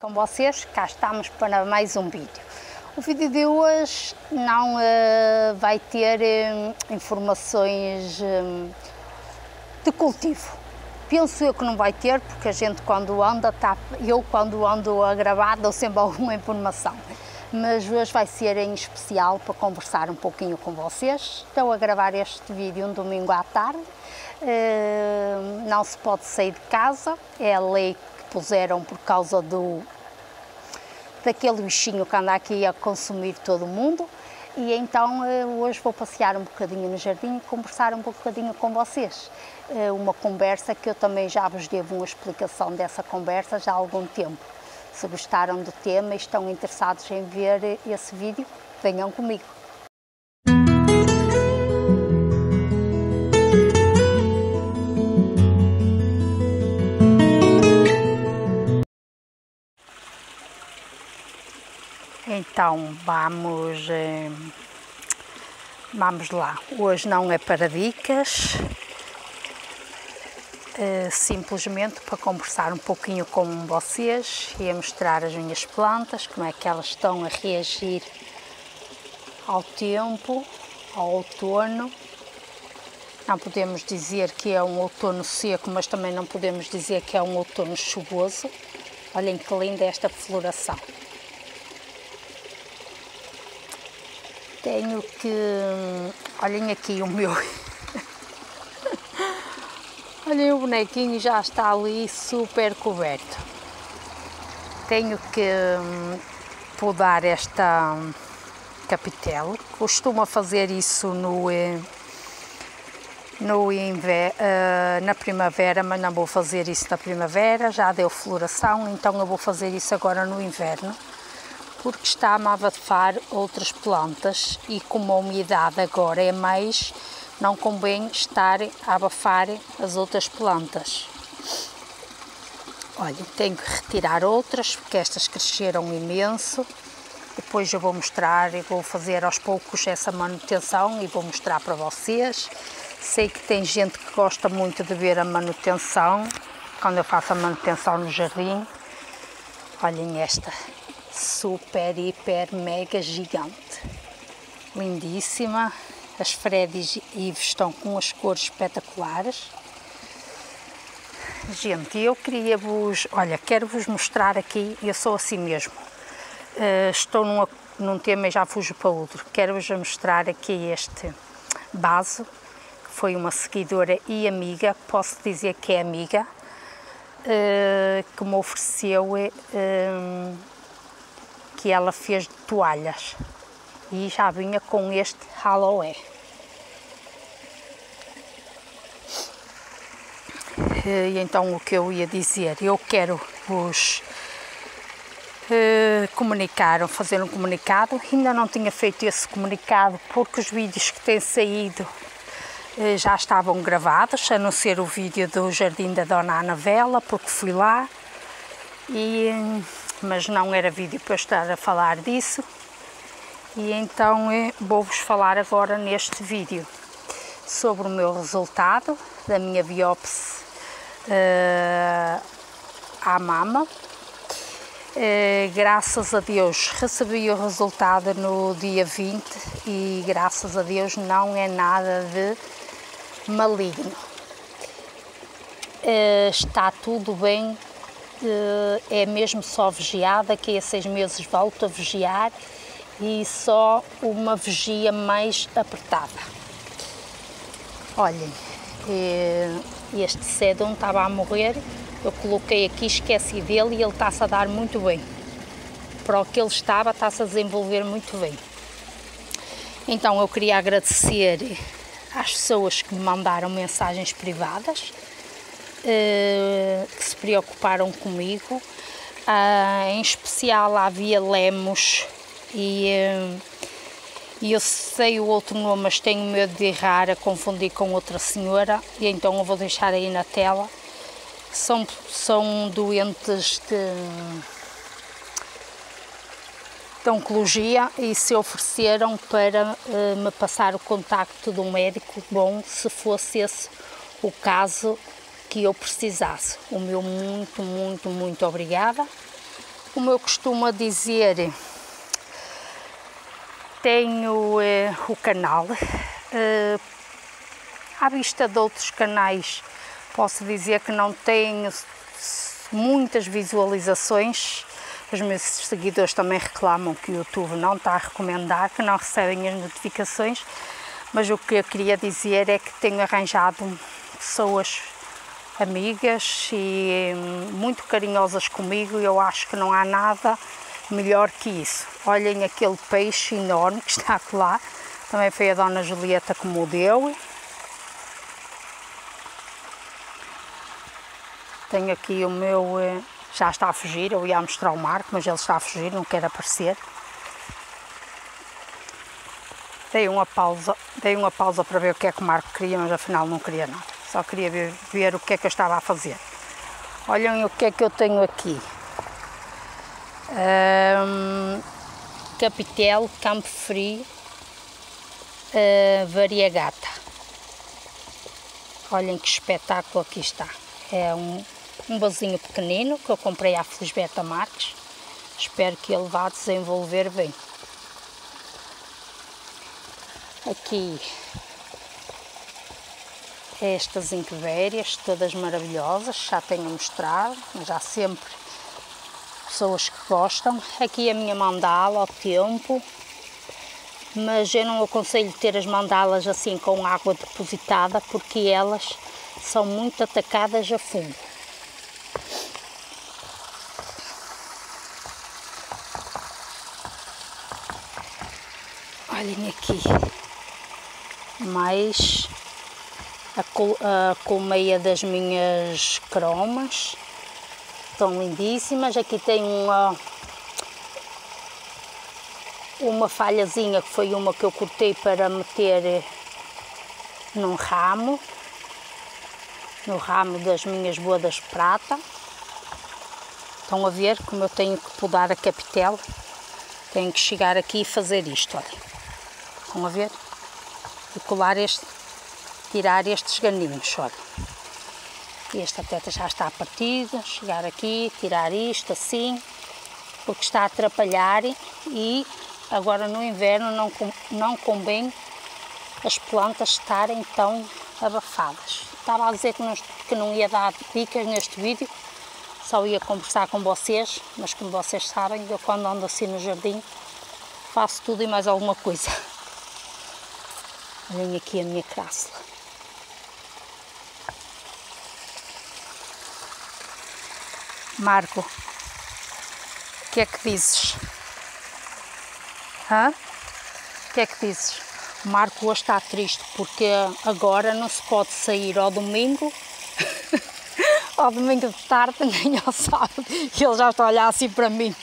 Com vocês, cá estamos para mais um vídeo. O vídeo de hoje não uh, vai ter uh, informações uh, de cultivo. Penso eu que não vai ter, porque a gente quando anda, tá, eu quando ando a gravar dou sempre alguma informação. Mas hoje vai ser em especial para conversar um pouquinho com vocês. Estou a gravar este vídeo um domingo à tarde. não se pode sair de casa, é a lei puseram por causa do daquele bichinho que anda aqui a consumir todo mundo. E então eh, hoje vou passear um bocadinho no jardim e conversar um bocadinho com vocês. Eh, uma conversa que eu também já vos devo uma explicação dessa conversa já há algum tempo. Se gostaram do tema e estão interessados em ver esse vídeo, venham comigo. Então vamos, eh, vamos lá. Hoje não é para dicas, eh, simplesmente para conversar um pouquinho com vocês e a mostrar as minhas plantas, como é que elas estão a reagir ao tempo, ao outono. Não podemos dizer que é um outono seco, mas também não podemos dizer que é um outono chuvoso. Olhem que linda esta floração. Tenho que. Olhem aqui o meu. Olhem o bonequinho já está ali super coberto. Tenho que hum, podar esta hum, capitela. Costumo fazer isso no, eh, no inver, uh, na primavera, mas não vou fazer isso na primavera, já deu floração, então eu vou fazer isso agora no inverno porque está a abafar outras plantas e como a umidade agora é mais, não convém estar a abafar as outras plantas. Olha, tenho que retirar outras porque estas cresceram imenso. Depois eu vou mostrar e vou fazer aos poucos essa manutenção e vou mostrar para vocês. Sei que tem gente que gosta muito de ver a manutenção, quando eu faço a manutenção no jardim. Olhem esta, super, hiper, mega gigante. Lindíssima. As Freddy's Eve estão com as cores espetaculares. Gente, eu queria vos, olha, quero vos mostrar aqui, eu sou assim mesmo. Uh, estou numa, num tema e já fujo para outro. Quero vos mostrar aqui este vaso, que foi uma seguidora e amiga, posso dizer que é amiga, uh, que me ofereceu uh, que ela fez de toalhas. E já vinha com este Halloween. E então o que eu ia dizer, eu quero vos uh, comunicar, fazer um comunicado, ainda não tinha feito esse comunicado porque os vídeos que têm saído uh, já estavam gravados, a não ser o vídeo do Jardim da Dona Ana Vela, porque fui lá. E mas não era vídeo para estar a falar disso e então vou-vos falar agora neste vídeo sobre o meu resultado da minha biópsia uh, à mama. Uh, graças a Deus recebi o resultado no dia 20 e graças a Deus não é nada de Uh, está tudo bem é mesmo só vigiada, que a seis meses volto a vigiar e só uma vigia mais apertada. Olhem, eh, este sedum estava a morrer, eu coloquei aqui, esqueci dele e ele está-se a dar muito bem. Para o que ele estava, está-se a desenvolver muito bem. Então eu queria agradecer às pessoas que me mandaram mensagens privadas, que se preocuparam comigo, uh, em especial a Via Lemos e, uh, e eu sei o outro nome, mas tenho medo de errar, a confundir com outra senhora, e então eu vou deixar aí na tela. São, são doentes de, de oncologia e se ofereceram para uh, me passar o contacto de um médico bom, se fosse esse o caso que eu precisasse. O meu muito, muito, muito obrigada. como eu costumo dizer, tenho eh, o canal. Eh, à vista de outros canais, posso dizer que não tenho muitas visualizações. Os meus seguidores também reclamam que o YouTube não está a recomendar, que não recebem as notificações, mas o que eu queria dizer é que tenho arranjado pessoas amigas e hum, muito carinhosas comigo. Eu acho que não há nada melhor que isso. Olhem aquele peixe enorme que está lá. Também foi a Dona Julieta que me deu. Tenho aqui o meu. Eh, já está a fugir. Eu ia mostrar o Marco, mas ele está a fugir, não quer aparecer. Dei uma pausa, dei uma pausa para ver o que é que o Marco queria, mas afinal não queria nada. Só queria ver, ver o que é que eu estava a fazer. Olhem o que é que eu tenho aqui. Um, Capitel Campo Frio uh, Variegata. Olhem que espetáculo aqui está. É um, um vasinho pequenino que eu comprei à Felisberta Marques. Espero que ele vá desenvolver bem. Aqui estas inquivérias, todas maravilhosas, já tenho mostrado, mas há sempre pessoas que gostam. Aqui a minha mandala ao tempo, mas eu não aconselho ter as mandalas assim com água depositada porque elas são muito atacadas a fundo. Olhem aqui, mais a, col a colmeia das minhas cromas, estão lindíssimas. Aqui tem uma, uma falhazinha que foi uma que eu cortei para meter num ramo, no ramo das minhas bodas prata. Estão a ver como eu tenho que podar a capitela? Tenho que chegar aqui e fazer isto, olha. Estão a ver? E colar este, tirar estes ganinhos, olha. Este até já está partido, chegar aqui, tirar isto assim, porque está a atrapalhar e agora no inverno não, não convém as plantas estarem tão abafadas. Estava a dizer que não, que não ia dar dicas neste vídeo, só ia conversar com vocês, mas como vocês sabem, eu quando ando assim no jardim faço tudo e mais alguma coisa. Olhem aqui a minha crássula. Marco, o que é que dizes? Hã? O que é que dizes? O Marco hoje está triste porque agora não se pode sair ao domingo, ao domingo de tarde, nem ao sábado. E ele já está a olhar assim para mim,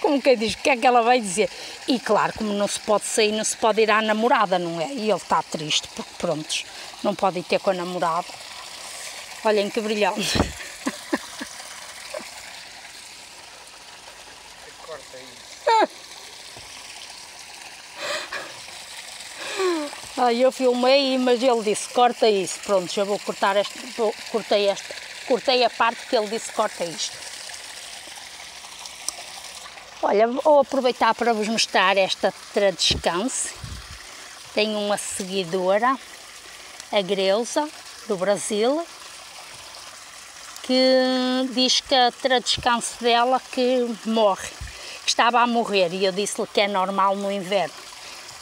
como quem diz, o que é que ela vai dizer? E claro, como não se pode sair, não se pode ir à namorada, não é? E ele está triste porque, prontos, não pode ir ter com a namorada. Olhem que brilhante. Aí eu filmei, mas ele disse, corta isso. Pronto, já vou cortar este, vou, cortei, esta, cortei a parte que ele disse, corta isto. Olha, vou aproveitar para vos mostrar esta Tradescanse. Tenho uma seguidora, a Greuza, do Brasil, que diz que a Tradescanse dela que morre, que estava a morrer, e eu disse-lhe que é normal no inverno.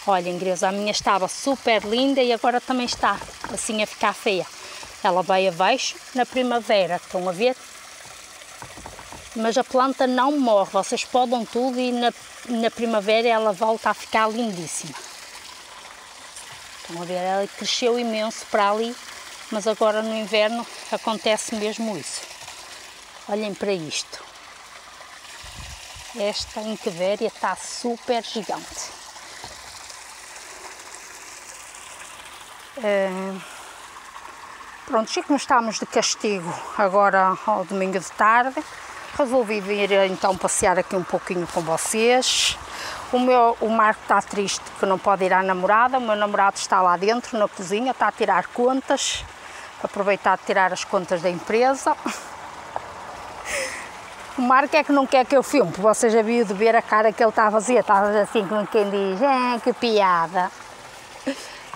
Olhem, Greuza, a minha estava super linda e agora também está assim a ficar feia. Ela vai abaixo na primavera, estão a ver? Mas a planta não morre, vocês podam tudo e na, na primavera ela volta a ficar lindíssima. Estão a ver? Ela cresceu imenso para ali, mas agora no inverno acontece mesmo isso. Olhem para isto. Esta inquevéria está super gigante. Uh, pronto, já que não estamos de castigo agora ao domingo de tarde, resolvi vir então passear aqui um pouquinho com vocês. O, meu, o Marco está triste que não pode ir à namorada, o meu namorado está lá dentro na cozinha, está a tirar contas, aproveitar de tirar as contas da empresa. O Marco é que não quer que eu filme, porque você já viu de ver a cara que ele está a fazer, estava assim como quem diz, ah, que piada.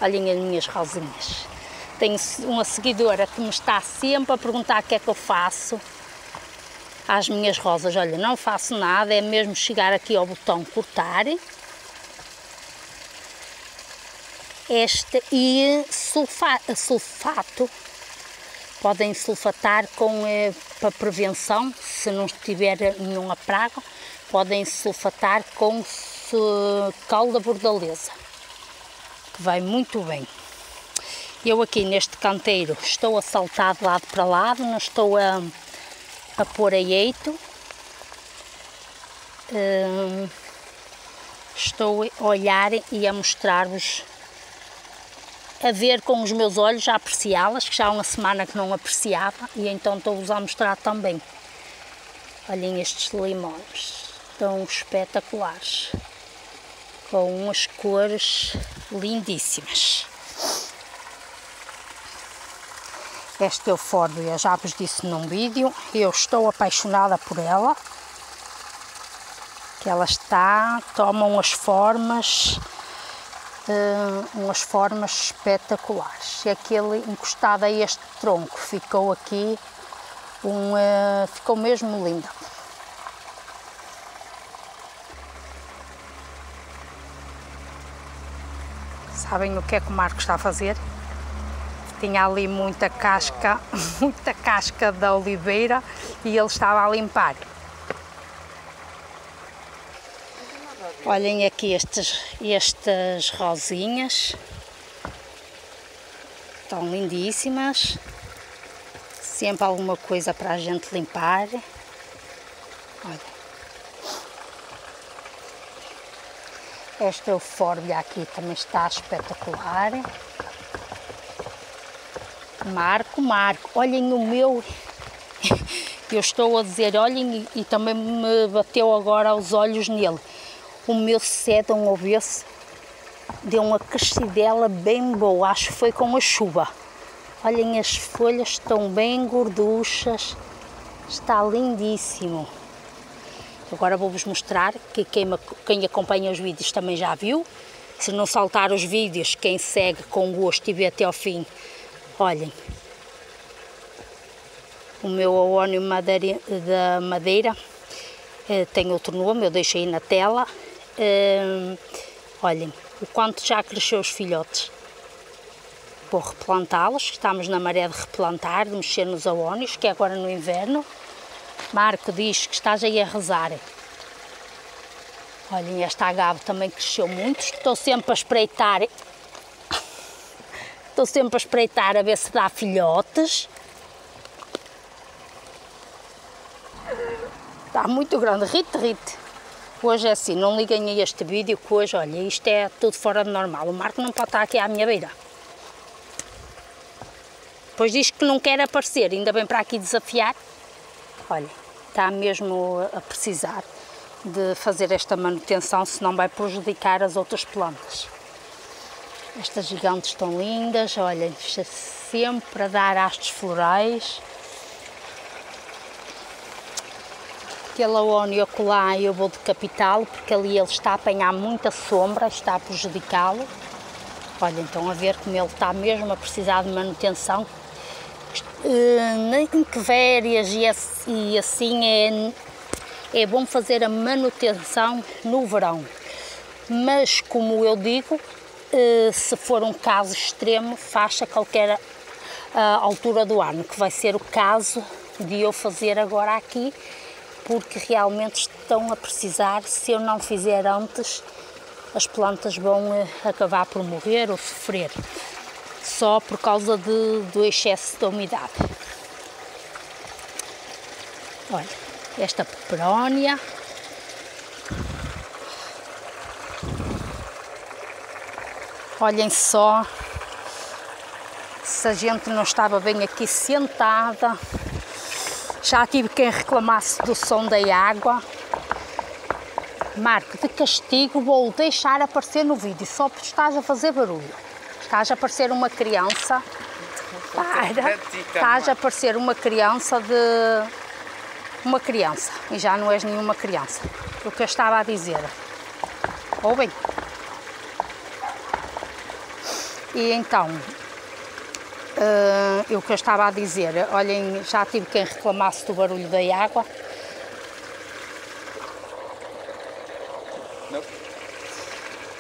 Olhem as minhas rosinhas. Tenho uma seguidora que me está sempre a perguntar o que é que eu faço às minhas rosas. Olha, não faço nada, é mesmo chegar aqui ao botão cortar. Este e sulfa, sulfato podem sulfatar com, eh, para prevenção, se não tiver nenhuma praga, podem sulfatar com calda bordaleza, que vai muito bem. Eu aqui neste canteiro estou a saltar de lado para lado, não estou a, a pôr a eito. Hum, estou a olhar e a mostrar-vos a ver com os meus olhos, a apreciá-las, que já há uma semana que não apreciava e então estou-vos a mostrar também. Olhem estes limões, estão espetaculares, com umas cores lindíssimas. Esta eufórbia, já vos disse num vídeo, eu estou apaixonada por ela, que ela está, toma umas formas uh, umas formas espetaculares. E aquele encostado a este tronco ficou aqui, um, uh, ficou mesmo lindo. Sabem o que é que o Marco está a fazer? Tinha ali muita casca, muita casca da oliveira e ele estava a limpar. Olhem aqui estes, estas rosinhas. Estão lindíssimas. Sempre alguma coisa para a gente limpar. Olha. Esta eufórbia aqui também está espetacular. Marco, Marco, olhem o meu. Eu estou a dizer, olhem, e, também me bateu agora aos olhos nele o meu cédão obeso deu uma crescidela bem boa, acho que foi com a chuva. Olhem, as folhas estão bem gorduchas, está lindíssimo. Agora vou-vos mostrar, que quem, quem acompanha os vídeos também já viu. Se não saltar os vídeos, quem segue com gosto e vê até ao fim, olhem. O meu madeira, da madeira eh, tem outro nome, eu deixei na tela. Hum, olhem, o quanto já cresceu os filhotes. Vou replantá-los, estamos na maré de replantar, de mexer nos aónios, que é agora no inverno. Marco diz que estás aí a rezar. Olhem, esta agave também cresceu muito, estou sempre a espreitar. Estou sempre a espreitar a ver se dá filhotes. Está muito grande, rite, rite. Hoje é assim, não liguem a este vídeo que hoje, olha, isto é tudo fora de normal. O Marco não pode estar aqui à minha beira. Depois diz que não quer aparecer, ainda bem para aqui desafiar. Olha, está mesmo a precisar de fazer esta manutenção, senão vai prejudicar as outras plantas. Estas gigantes estão lindas, olha, sempre a dar hastes florais. aquele aónio acolá eu vou decapitá-lo porque ali ele está a apanhar muita sombra, está a prejudicá-lo. Olha, então a ver como ele está mesmo a precisar de manutenção. Eh, em que férias e assim é, é bom fazer a manutenção no verão. Mas, como eu digo, eh, se for um caso extremo, faz a qualquer eh, altura do ano, que vai ser o caso de eu fazer agora aqui porque realmente estão a precisar, se eu não fizer antes, as plantas vão eh, acabar por morrer ou sofrer, só por causa de, do excesso de umidade. Olha, esta peperónia. Olhem só se a gente não estava bem aqui sentada já tive quem reclamasse do som da água. Marco, de castigo vou deixar aparecer no vídeo, só porque estás a fazer barulho. Estás a aparecer uma criança. Para! Estás a aparecer uma criança de, uma criança e já não és nenhuma criança. O que eu estava a dizer. Ouvem? E então, uh, o que eu estava a dizer, olhem, já tive quem reclamasse do barulho da água.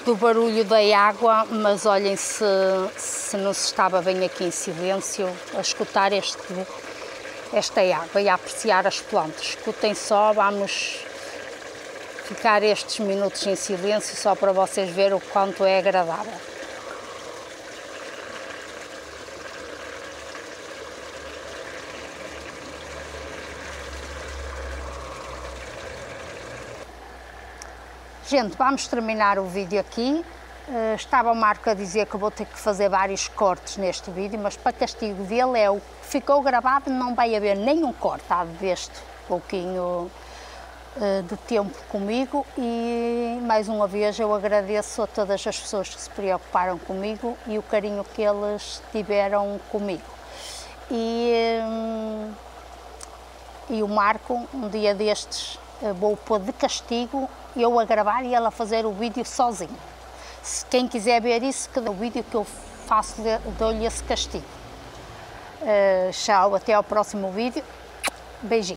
Do barulho da água, mas olhem se, se não se estava bem aqui em silêncio a escutar este esta água e a apreciar as plantas. Escutem só, vamos ficar estes minutos em silêncio só para vocês verem o quanto é agradável. Gente, vamos terminar o vídeo aqui. Uh, estava o Marco a dizer que vou ter que fazer vários cortes neste vídeo, mas para castigo dele é o que ficou gravado, não vai haver nenhum corte há deste pouquinho uh, de tempo comigo e mais uma vez eu agradeço a todas as pessoas que se preocuparam comigo e o carinho que eles tiveram comigo. E, um, e o Marco, um dia destes, uh, vou pôr de castigo eu a gravar e ela a fazer o vídeo sozinho. Se quem quiser ver isso, que o vídeo que eu faço, dou-lhe esse castigo. Uh, tchau, até ao próximo vídeo. Beijinho.